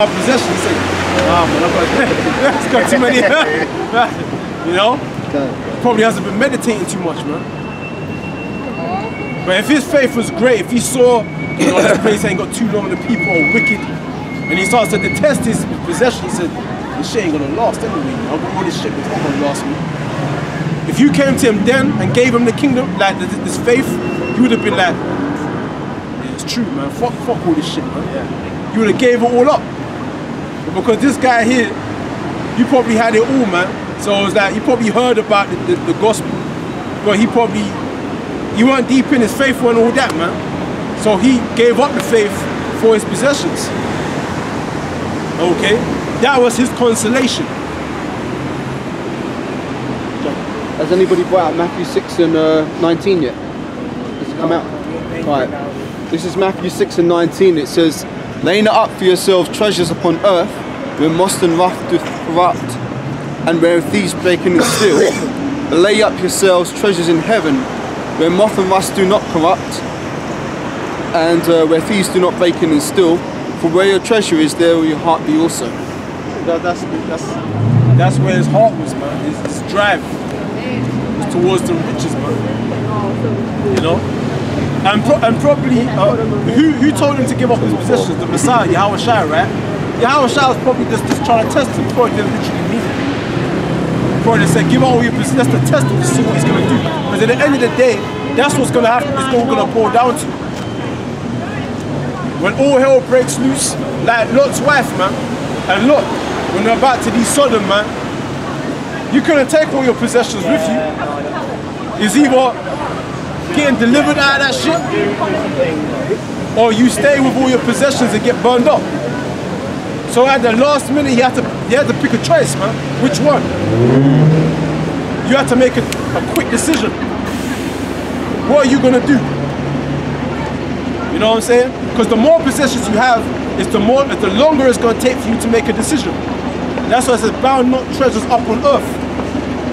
our possession. He said, ah man, I've got, too many. you know? Probably hasn't been meditating too much, man. But if his faith was great, if he saw, you know, this place ain't got too long, the people are wicked, and he starts to detest his possession, he said, this shit ain't gonna last anyway. I've all this shit, it's not gonna last me. If you came to him then and gave him the kingdom, like th- this faith, you would have been like, yeah, it's true, man. Fuck, fuck all this shit, man. You would have gave it all up. Because this guy here, you probably had it all, man. So it was like you probably heard about the, the, the gospel, but he probably you weren't deep in his faith and all that, man. So he gave up the faith for his possessions. Okay, that was his consolation. Has anybody brought out Matthew 6 and uh, 19 yet? Has it come out? Right. This is Matthew 6 and 19. It says, Laying up for yourselves treasures upon earth, where moth and rust doth corrupt, and where thieves break in and steal. Lay up yourselves treasures in heaven, where moth and rust do not corrupt, and uh, where thieves do not break in and steal. For where your treasure is, there will your heart be also. That, that's that's that's where his heart was, man. His, his drive was towards the riches, man. You know, and pro- and probably uh, who who told him to give up his possessions? The Messiah, Yahweh Shai, right? Yahweh Shai was probably just, just trying to test him. Probably didn't literally mean it. Probably just said, give all your possessions to test him to see what he's gonna do. Because at the end of the day, that's what's gonna happen. It's all gonna boil down to. When all hell breaks loose, like Lot's wife, man, and Lot, when they're about to be Sodom, man, you couldn't take all your possessions with you. It's either getting delivered out of that shit, or you stay with all your possessions and get burned up. So at the last minute, you had to you had to pick a choice, man. Which one? You had to make a, a quick decision. What are you gonna do? You know what I'm saying? Because the more possessions you have, it's the more, it's the longer it's going to take for you to make a decision. That's why it says, bound not treasures up on earth.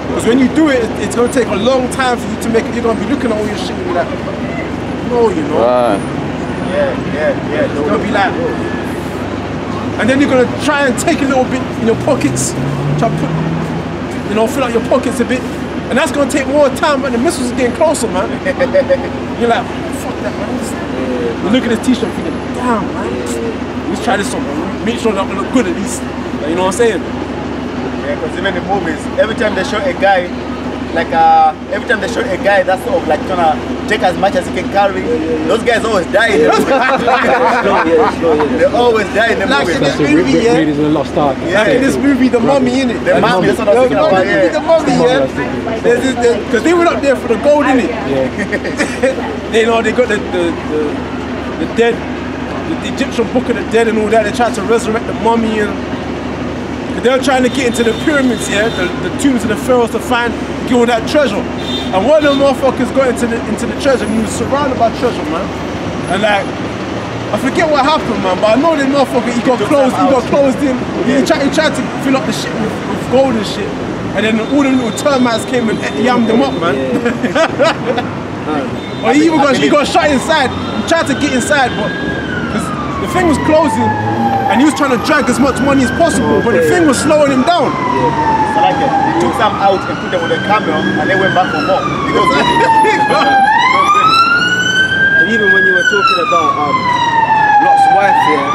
Because when you do it, it- it's going to take a long time for you to make it. You're going to be looking at all your shit and be like, no, you know. Right. Yeah, yeah, yeah. It's going to be like, and then you're going to try and take a little bit in your pockets, try to put, you know, fill out your pockets a bit. And that's going to take more time, and the missiles are getting closer, man. You're like, fuck that, man. You look at this t-shirt thinking, damn, man. Let's try this on, man. Make sure that I look good at least. You know what I'm saying? Yeah, because even in movies, every time they show a guy, like uh, every time they show a guy that's sort of like trying to take as much as he can carry, those guys always die. In the movie. they always die in the Like movie. in this man. movie, yeah. Raiders of the Lost Ark. Like in this movie, The Mummy, innit? The mummy, that's what I was The thinking about, Mummy, yeah. The Mummy, yeah. Because they went up there for the gold, innit? Yeah. they know they got the, the, the, the dead, the Egyptian book of the dead and all that. They tried to resurrect the mummy and they were trying to get into the pyramids, yeah, the, the tombs of the pharaohs to find get all that treasure. And one of them motherfuckers got into the into the treasure and he was surrounded by treasure, man. And like I forget what happened, man, but I know the motherfucker he got closed, he got closed in. He, tried, he tried to fill up the shit with, with gold and shit. And then all the little termites came and yammed him up, man. or he even got, he got shot inside. He tried to get inside, but the thing was closing and he was trying to drag as much money as possible, but the thing was slowing him down. I like it. He took some out and put them on the camera and they went back for more. Because And even when you were talking about um, Lot's wife here,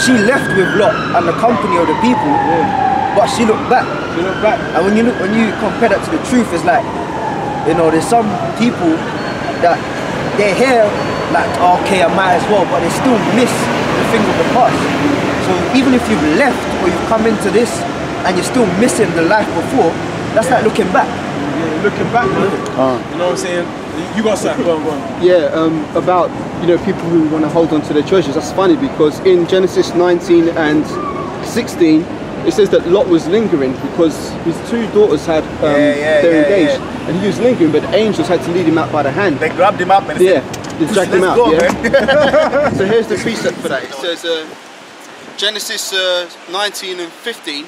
she left with Lot and the company of the people, but she looked back. She looked back. And when you look, when you compare that to the truth, it's like, you know, there's some people that they're here like, okay, I might as well, but they still miss the things of the past. So even if you've left or you've come into this and you're still missing the life before, that's like looking back. Yeah, looking back, man. You know what I'm saying? You got something, go on, go on. Yeah, um, about you know people who want to hold on to their treasures. That's funny because in Genesis 19 and 16, it says that Lot was lingering because his two daughters had um, Yeah, yeah, they're yeah, engaged, yeah. and he was lingering, but the angels had to lead him out by the hand. they grabbed him up and Yeah, said, him let's out. go, yeah. so here's the precept for that. It says uh, Genesis uh, 19 and 15.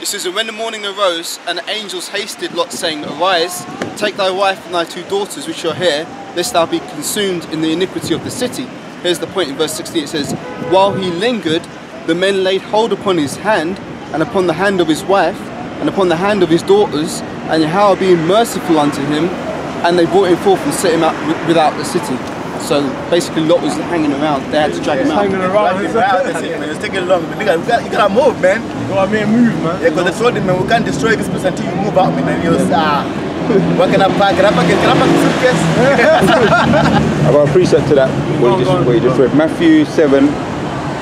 It says, And when the morning arose, and the angels hasted Lot, saying, Arise, take thy wife and thy two daughters which are here, lest thou be consumed in the iniquity of the city. Here's the point in verse 16. It says, While he lingered, the men laid hold upon his hand, and upon the hand of his wife, and upon the hand of his daughters, and Yahweh being merciful unto him, and they brought him forth and set him out without the city. So basically, Lot was hanging around. They had to drag him out. hanging around. Right, right, that's it, man. It's taking long. But nigga, you gotta, you gotta move, man. Go on, man, move, man. Yeah, because they told him, man, we can't destroy this place until you move out, man. And he was, ah, what can I pack? Can I pack, can I pack the suitcase? I've got a precept to that, what you just, what you just read. Matthew 7,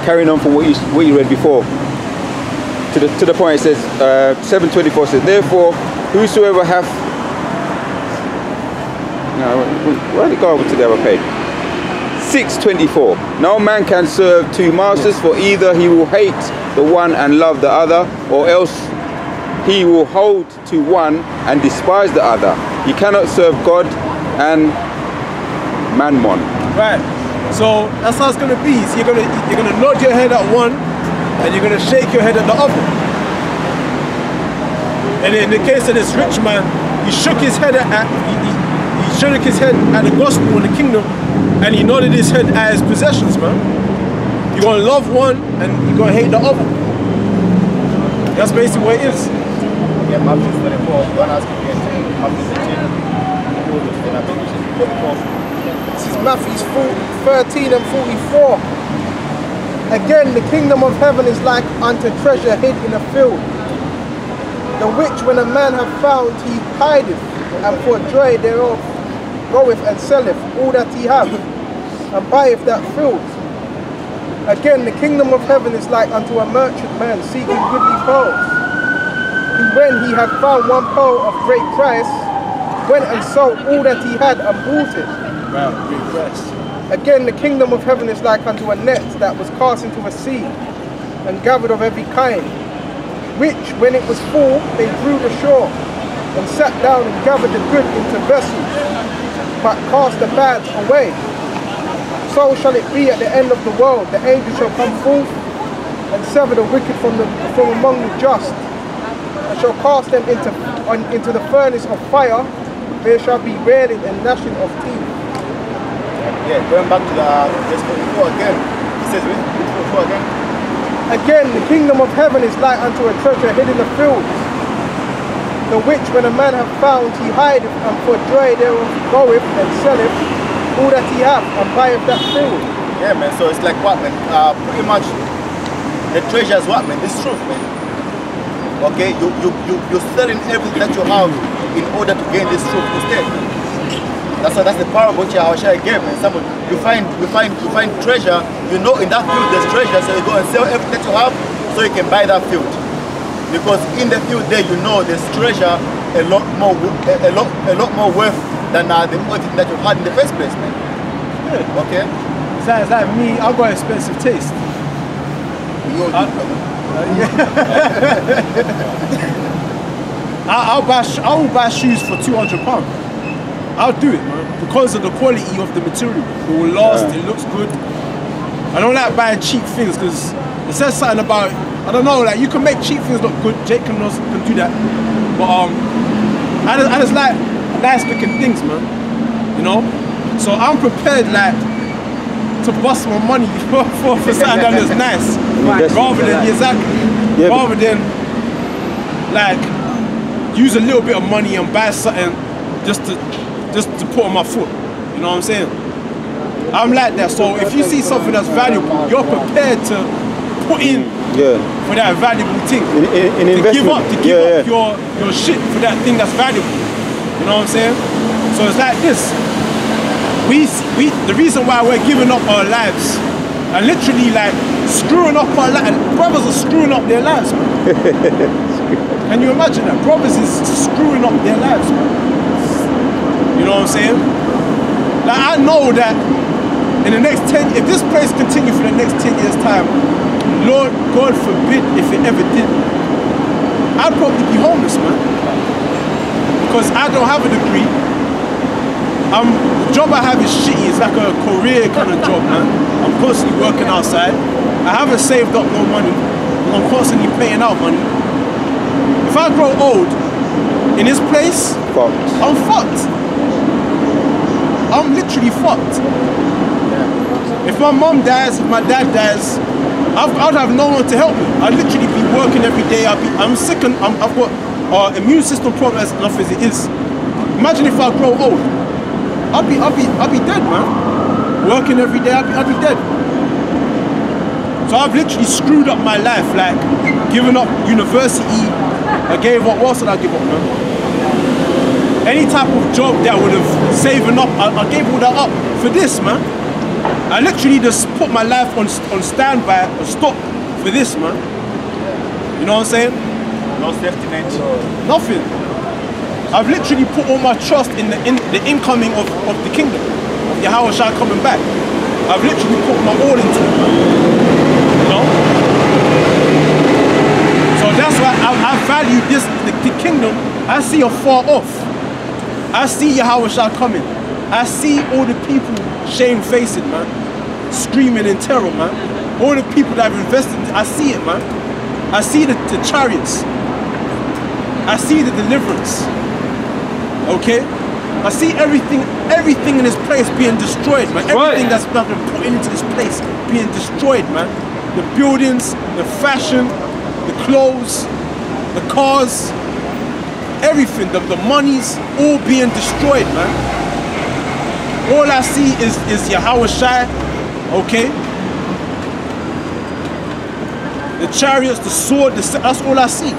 carrying on from what you, what you read before. To the, to the point it says, uh, 7.24 says, Therefore, whosoever hath... No, where did it go over to the other page? 6.24 No man can serve two masters, for either he will hate the one and love the other, or else he will hold to one and despise the other. You cannot serve God and mammon. Right. So that's how it's gonna be. So you're gonna you're gonna nod your head at one, and you're gonna shake your head at the other. And in the case of this rich man, he shook his head at he, he shook his head at the gospel and the kingdom, and he nodded his head his possessions, man. You're gonna love one and you're gonna hate the other. That's basically what it is. Yeah, Matthew 24, don't ask me again. Matthew 13. And I think it's 44. This is Matthew 13 and 44. Again, the kingdom of heaven is like unto treasure hid in a field, the which when a man hath found, he hideth, and for joy thereof goeth and selleth all that he hath, and buyeth that field. Again, the kingdom of heaven is like unto a merchant man seeking goodly pearls. Who when he had found one pearl of great price, went and sold all that he had and bought it. Wow, great rest. Again, the kingdom of heaven is like unto a net that was cast into a sea and gathered of every kind, which, when it was full, they drew the shore and sat down and gathered the good into vessels, but cast the bad away. So shall it be at the end of the world. The angel shall come forth and sever the wicked from, the, from among the just, and shall cast them into, on, into the furnace of fire. There shall be wailing and gnashing of teeth. Yeah, going back to the verse 44 again. He says, 44 again. Again, the kingdom of heaven is like unto a treasure hid in the fields, the which when a man have found, he hideth, and for joy thereof goeth and selleth all that he hath, and buyeth that field. Yeah, man. So it's like what, man? Uh, pretty much the treasure is what, man? This truth, man. Okay, you you you you're selling everything that you have in order to gain this truth instead. That's that's the parable which I share gave, man. Someone you find you find you find treasure, you know in that field there's treasure, so you go and sell everything that you have so you can buy that field. Because in the field there you know there's treasure a lot more a, a lot a lot more worth than uh, the thing that you had in the first place, man. Okay? It's like, me, I've got expensive taste. You all do, brother. I, I'll buy I will buy shoes for two hundred pound. I'll do it, man, because of the quality of the material. It will last. It looks good. I don't like buying cheap things because it says something about I don't know. Like you can make cheap things look good. Jake can also can do that, but um, I just, I just like nice looking things, man. You know, so I'm prepared like to bust my money for for, for something that looks nice, Investment. rather than exactly, Yeah, rather than like use a little bit of money and buy something just to just to put on my foot. You know what I'm saying? I'm like that. So if you see something that's valuable, you're prepared to put in Yeah. for that valuable thing. In, in, in to give up, to give yeah, up yeah. your your shit for that thing that's valuable. You know what I'm saying? So it's like this. We we the reason why we're giving up our lives and literally like screwing up our lives. Brothers are screwing up their lives. Can you imagine that? Brothers is screwing up their lives, man. You know what I'm saying? Like I know that in the next 10, if this place continues for the next 10 years time, Lord, God forbid if it ever did, I'd probably be homeless, man. Because I don't have a degree. Um, the job I have is shitty. It's like a career kind of job, man. I'm constantly working outside. I haven't saved up no money. I'm constantly paying out money. If I grow old in this place, Fucked. I'm fucked. I'm literally fucked. If my mom dies, if my dad dies, I've, I'd have no one to help me. I'd literally be working every day. I'd be, I'm sick and I'm, I've got uh, immune system problem as enough as it is. Imagine if I grow old. I'd be, I'd be, I'd be dead, man. Working every day, I'd be, I'd be dead. So I've literally screwed up my life, like giving up university. I gave up. What else did I give up, man? Any type of job that would have saving up, I, I gave all that up for this, man. I literally just put my life on on standby, or stop for this, man. You know what I'm saying? No safety net. Nothing. I've literally put all my trust in the in the incoming of, of the kingdom, of Yahweh Shai coming back. I've literally put my all into it. You know? So that's why I, I value this the, the kingdom. I see afar off. I see Yahweh Shai coming. I see all the people shamefaced, man, screaming in terror, man. All the people that have invested, I see it, man. I see the, the chariots. I see the deliverance. Okay? I see everything, everything in this place being destroyed, man. Everything that's been put into this place being destroyed, man. The buildings, the fashion, the clothes, the cars, everything, the, the money's all being destroyed, man. All I see is, is Yahweh Shai, okay? The chariots, the sword, the, that's all I see.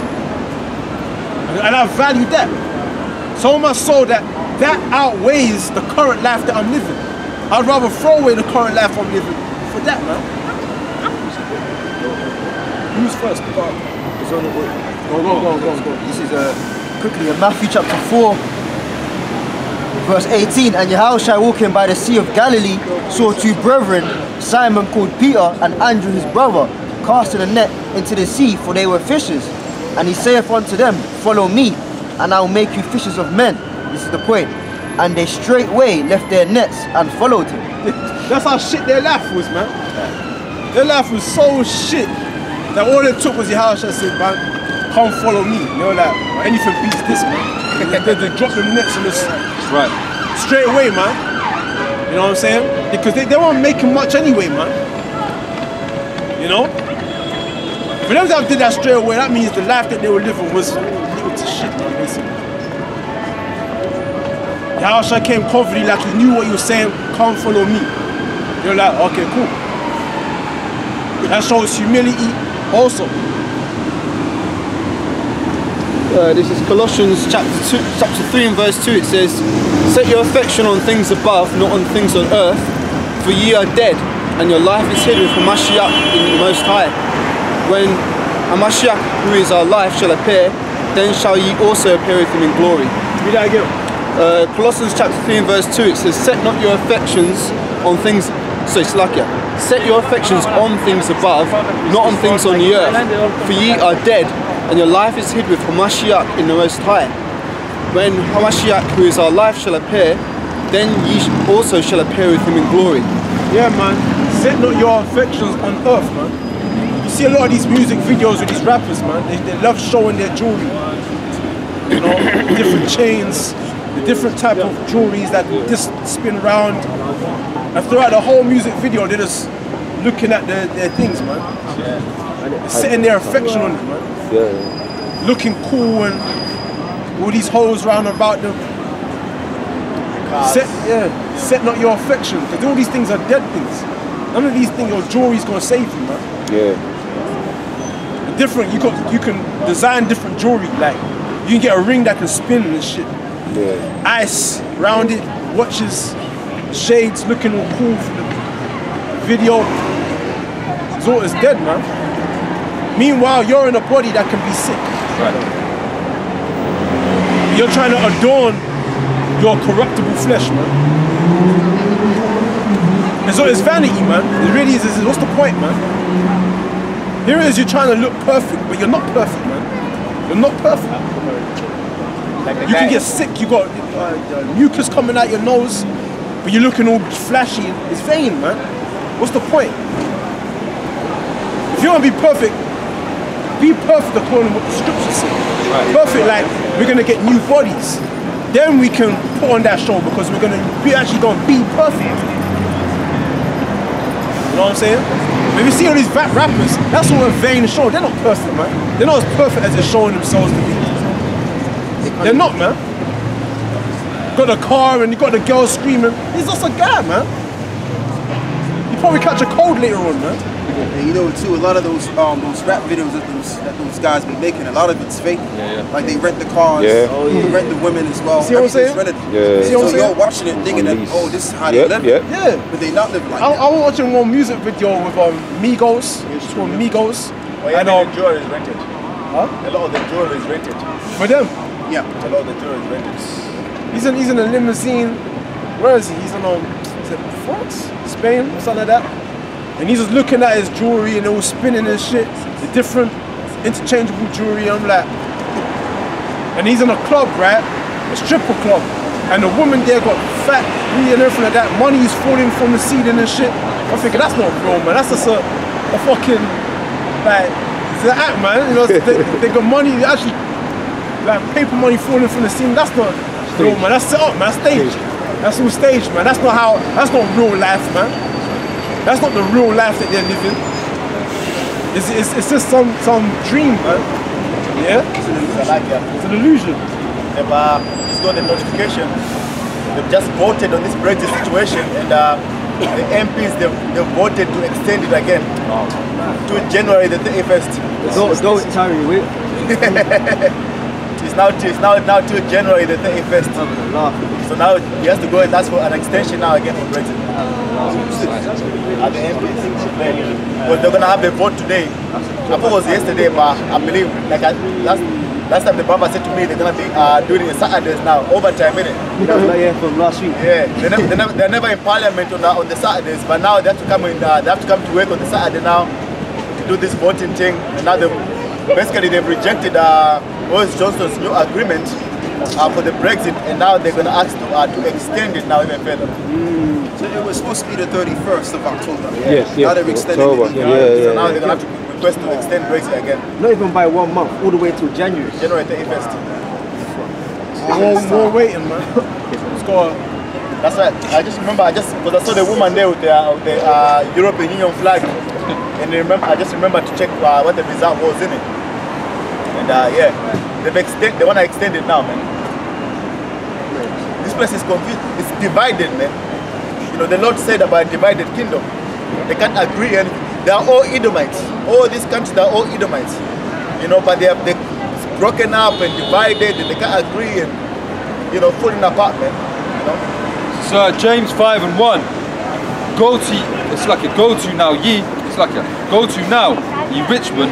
And I value that. So much so that that outweighs the current life that I'm living. I'd rather throw away the current life I'm living for that, man. Who's first? Go, It's on the way. go, go, go, go. This is uh, quickly in Matthew chapter 4, verse 18. And Yahushua walking by the Sea of Galilee saw two brethren, Simon called Peter and Andrew his brother, casting a net into the sea, for they were fishers. And he saith unto them, Follow me, and I will make you fishers of men. This is the point. And they straightway left their nets and followed him. That's how shit their life was, man. Their life was so shit that all it took was Yahusha said, man, come follow me. You know, like, anything beats this, man. They, they drop them nets and just Right. straight away, man. You know what I'm saying? Because they, they weren't making much anyway, man. You know? For them that did that straight away, that means the life that they were living was little to shit, man, basically. Yahusha came confidently like he knew what he was saying, come follow me. You're like, okay, cool. That shows humility also. Uh, this is Colossians chapter two, chapter three and verse two. It says, "Set your affection on things above, not on things on earth, for ye are dead, and your life is hid with Hamashiach in the Most High. When Hamashiach, who is our life, shall appear, then shall ye also appear with him in glory." Read that again. Uh, Colossians chapter 3 and verse 2 it says, Set not your affections on things, so it's like set your affections on things above, not on things on the earth. For ye are dead, and your life is hid with Hamashiach in the Most High. When Hamashiach, who is our life, shall appear, then ye also shall appear with him in glory. Yeah, man. Set not your affections on earth, man. You see a lot of these music videos with these rappers, man. They, they love showing their jewelry. You know, different chains, the different type of jewelries that just spin around. And throughout the whole music video, they're just looking at their, their things, man. And setting their affection on it, man. Yeah. Looking cool and all these hoes round about them. Set, yeah, set not your affection, because all these things are dead things. None of these things, your jewelry's gonna save you, man. Yeah. Different, you got, you can design different jewelry. Like, you can get a ring that can spin and shit. Yeah. Ice round it, watches, shades looking all cool for the video. It's all is dead, man. Meanwhile, you're in a body that can be sick. You're trying to adorn your corruptible flesh, man. And so it's vanity, man. It really is. What's the point, man? Here it is, you're trying to look perfect, but you're not perfect, man. You're not perfect. Like You guy, can get sick, you got uh, uh, mucus coming out your nose, but you're looking all flashy. It's vain, man. What's the point? If you want to be perfect, be perfect according to what the scriptures say. Perfect, like we're gonna get new bodies. Then we can put on that show because we're gonna be actually gonna be perfect. You know what I'm saying? But you see all these rap rappers, that's all a vain show. They're not perfect, man. They're not as perfect as they're showing themselves to be. They're not, man. Got a car and you got the girl screaming. He's just a guy, man. You probably catch a cold later on, man. And you know too, a lot of those um those rap videos that those that those guys be making, a lot of it's fake. yeah. Like they rent the cars, Yeah. oh, they rent the women as well. See what I'm saying? Rented. Yeah. See what I'm so saying? you're watching it thinking that oh this is how Yep, they live. yep. Yeah. But they not live like I, that. I was watching one music video with um Migos. It's called Migos. Oh, yeah, And the um, jewelry is rented. Huh? A lot of the jewelry is rented. for them, yeah. A lot of the jewelry is rented. he's in he's in a limousine. Where is he? He's in um is it France, Spain, or something like that. And he's just looking at his jewelry and it was spinning and shit. The different interchangeable jewelry. I'm like, and he's in a club, right? A stripper club. And the woman there got fat, really and everything like that. Money is falling from the ceiling and shit. I'm thinking that's not real, man. That's just a, a fucking like it's an act, man. You know, they, they got money actually like paper money falling from the ceiling. That's not real, man. That's set up, man. That's staged. That's all staged, man. That's not how. That's not real life, man. That's not the real life that they're living. It's, it's, it's just some some dream, man. Yeah, I like that. it's an illusion. They've uh, just got the notification. They've just voted on this Brexit situation, and uh, the MPs they've, they've voted to extend it again to January the 31st. Don't, don't tell me, wait. It's now it's now now till January the 31st. So now he has to go and ask for an extension now again for Brexit. Are the MPs? But they're gonna have the vote today. I thought it was yesterday, but I believe like I, last last time the Baba said to me they're gonna be uh, doing it Saturdays now, overtime was like, yeah, from last week. Yeah, they're never, they're, never, they're never in parliament on the, on the Saturdays, but now they have to come in. Uh, they have to come to work on the Saturday now to do this voting thing. And now they basically they've rejected uh, Boris Johnson's new agreement uh, for the Brexit, and now they're going to ask to, uh, to extend it now even further. So it was supposed to be the 31st of October. Yes, Now yes. they've extended October. it. Yeah, so yeah, now yeah. they're going to have to request to extend Brexit again, Not even by one month, all the way to January. January 31st. More, more waiting, man. Let's go. That's right. I just remember, I just because I saw the woman there with the, uh, with the uh, European Union flag, and I remember, I just remember to check uh, what the result was in it. And uh, yeah, they've extend, they want to extend it now, man. This place is confused. It's divided, man. You know, the Lord said about divided kingdom. They can't agree, and they are all Edomites. All these countries, they are all Edomites. You know, but they have they broken up and divided, and they can't agree, and you know, falling apart, man. You know. So James 5 and 1. Go to, it's like a go to now, ye, it's like a go to now, ye rich man,